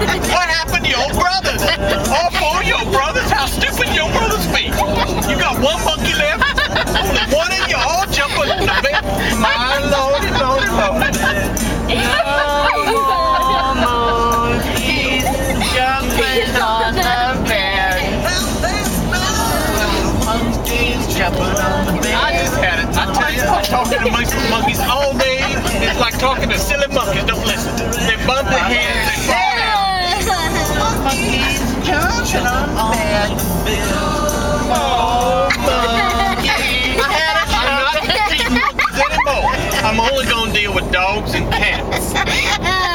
What happened to your brothers? All four of your brothers? How stupid your brothers be? You got one monkey left? Only one of you all jumping on the bed? My lord, lord, lord. monkeys jumping on the bed. Monkeys jumping on the bed. I just had it. I tell you, I'm talking to monkeys all day. It's like talking to silly monkeys. Don't listen. They bump their heads. I'm. I'm only going to deal with dogs and cats.